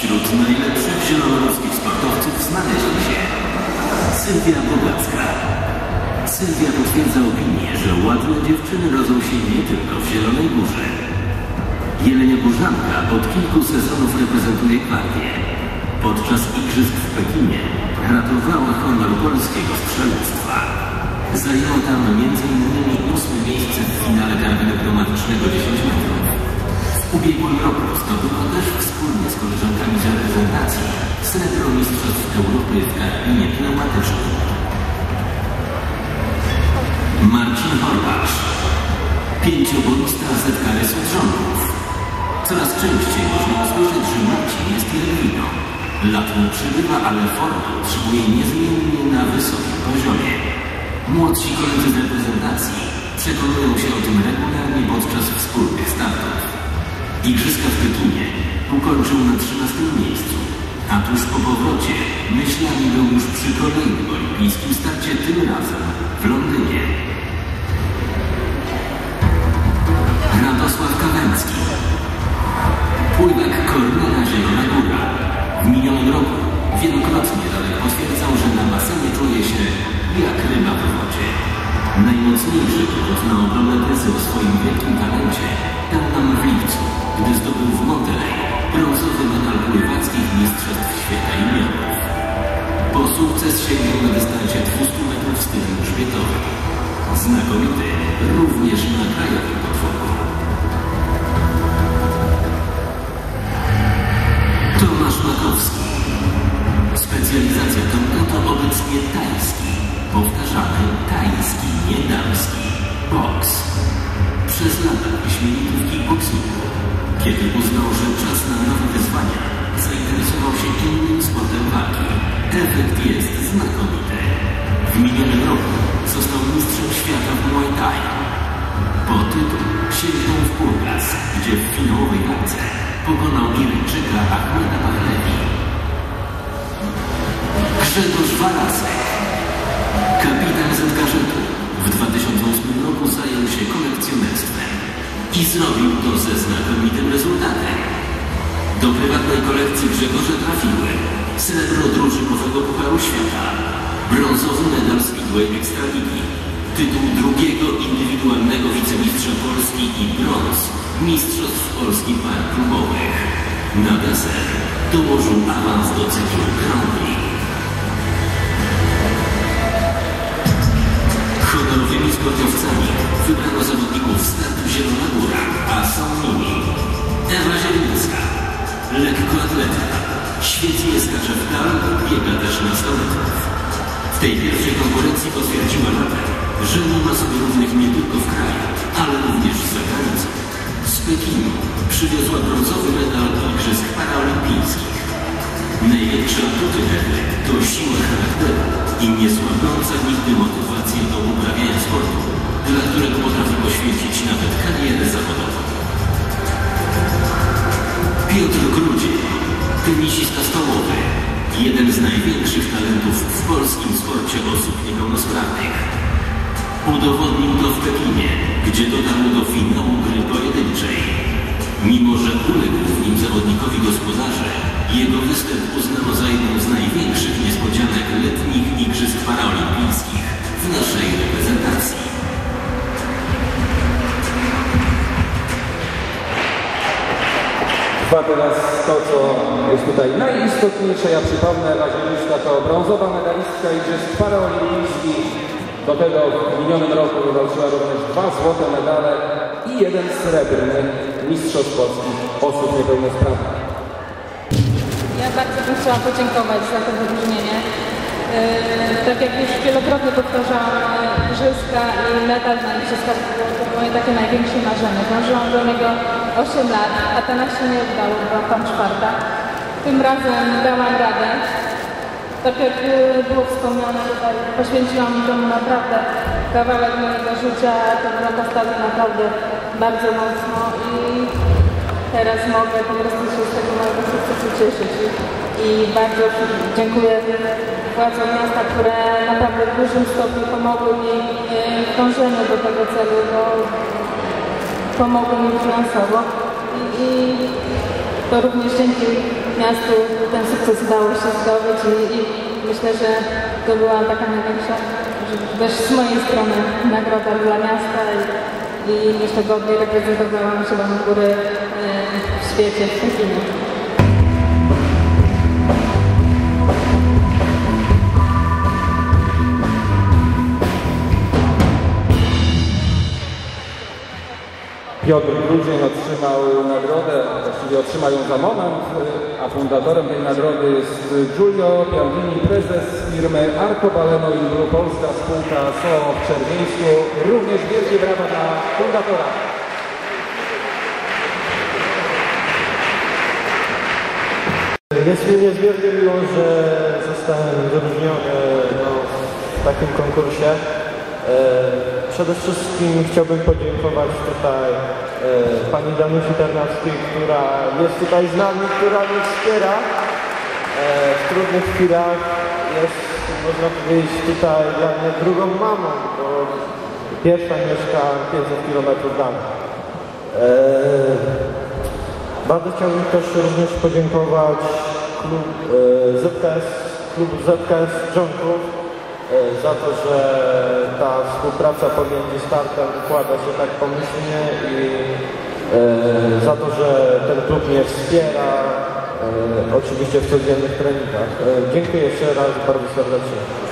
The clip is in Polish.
Wśród najlepszych zielonogórskich sportowców znaleźli się Sylwia Bogacka. Sylwia potwierdza opinię, że ładne dziewczyny rodzą się nie tylko w Zielonej Górze. Jelenia Górzanka od kilku sezonów reprezentuje Gwardię. Podczas igrzysk w Pekinie ratowała honor polskiego strzelectwa. Zajęła tam m.in. ósme miejsce w finale karabinu pneumatycznego 10 metrów. W ubiegłym roku zdobyła też wspólnie z koleżankami srebro mistrzostw Europy w karabinie pneumatycznym. Marcin Horbasz, pięciobolista z ZKS od rządów. Coraz częściej można usłyszeć, że Marcin jest jeleniną. Lat mu przybywa, ale forma utrzymuje niezmiennie na wysokim poziomie. Młodsi koledzy z reprezentacji przekonują się o tym regularnie podczas wspólnych startów. Igrzyska w Pekinie ukończył na 13 miejscu, a tuż po powrocie myślami był już przy kolejnym olimpijskim starcie, tym razem w Londynie. Radosław Kawęcki Pływak Kornela Zielona Góra w minionym roku wielokrotnie Radek potwierdzał, że na basenie czuje się jak ryba w wodzie. Najmocniejszy dowód na obronę tezy o swoim wielkim talencie dał nam w lipcu, gdy zdobył w Monterey brązowy medal pływackich mistrzostw świata juniorów. Po sukces sięgnął na dystansie 200 metrów stylem grzbietowym. Znakomity również na krajowym Że czas na nowe wyzwania, zainteresował się innym sportem walki. Efekt jest znakomity. W minionym roku został mistrzem świata w Muay Thai. Po tytuł sięgnął w Burgas, gdzie w finałowej walce pokonał Iryjczyka Ahmeda Pahlevi. Grzegorz Walasek, kapitan ZKŻ-u, w 2008 roku zajął się kolekcjonerstwem i zrobił to ze znakomitym rezultatem. Do prywatnej kolekcji Grzegorza trafiły srebro drużynowego Pucharu Świata, brązowy medal Speedway Ekstraligi, tytuł drugiego indywidualnego wicemistrza Polski i brąz Mistrzostw Polski Par Klubowych. Na deser dołożył awans do cyklu Grand. Lekkoatletka, świetnie skacze w dal, biega też na 100 metrów. W tej pierwszej konkurencji potwierdziła Radę, że nie ma sobie równych nie tylko w kraju, ale również za granicą. Z Pekinu przywiozła brązowy medal Igrzysk Paraolimpijskich. Największe atuty Ewy to siła charakteru i niesłabnąca nigdy motywacja do uprawiania sportu, dla którego potrafi poświęcić nawet karierę zawodową. Polskim sporcie osób niepełnosprawnych. Udowodnił to w Pekinie, gdzie dotarł do finału gry pojedynczej. Mimo, że uległ w nim zawodnikowi gospodarze, jego występ uznano za jedną z największych niespodzianek letnich Igrzysk Paraolimpijskich w naszej reprezentacji. Trwa teraz to, co jest tutaj najistotniejsze. Ja przypomnę, Wazieliszka to brązowa medalistka Igrzysk Paraolimpijskich. Do tego w minionym roku wywalczyła również dwa złote medale i jeden srebrny Mistrzostw Polskich osób niepełnosprawnych. Ja bardzo bym chciała podziękować za to wyróżnienie. Yy, tak jak już wielokrotnie powtarzałam, igrzyska i medal na igrzyskach było to moje takie największe marzenie. Dążyłam do niego 8 lat, a teraz się nie udało, była tam czwarta. Tym razem dałam radę. Tak jak było wspomniane tutaj, poświęciłam temu naprawdę kawałek mojego życia, ten rok naprawdę bardzo mocno i teraz mogę po prostu się z tego mojego sukcesu cieszyć. I, bardzo dziękuję władzom miasta, które naprawdę w dużym stopniu pomogły mi e, w dążeniu do tego celu, bo pomogły mi finansowo. I, to również dzięki miastu ten sukces udało się zdobyć i, i myślę, że to była taka największa, też z mojej strony nagroda dla miasta i, i myślę godnie reprezentowałam Zielone Góry e, świecie Pekinie. Piotr Grudzień otrzymał nagrodę, właściwie otrzymał ją za moment, a fundatorem tej nagrody jest Giulio Piandini, prezes firmy Arcobaleno Indru Polska spółka SOO w Czerwieńsku. Również wielkie brawa dla fundatora. Jest mi niezmiernie miło, że zostałem wyróżniony no, w takim konkursie. E, przede wszystkim chciałbym podziękować tutaj e, pani Danusi Tarnawskiej, która jest tutaj z nami, która mnie wspiera e, w trudnych chwilach. Jest, można powiedzieć, tutaj dla mnie drugą mamą, bo pierwsza mieszka 500 km. E, bardzo chciałbym też również podziękować klub, e, ZKS, klubu ZKS Dżonków e, za to, że ta współpraca pomiędzy startem układa się tak pomyślnie i e, za to, że ten klub mnie wspiera e, oczywiście w codziennych treningach. E, dziękuję jeszcze raz bardzo serdecznie.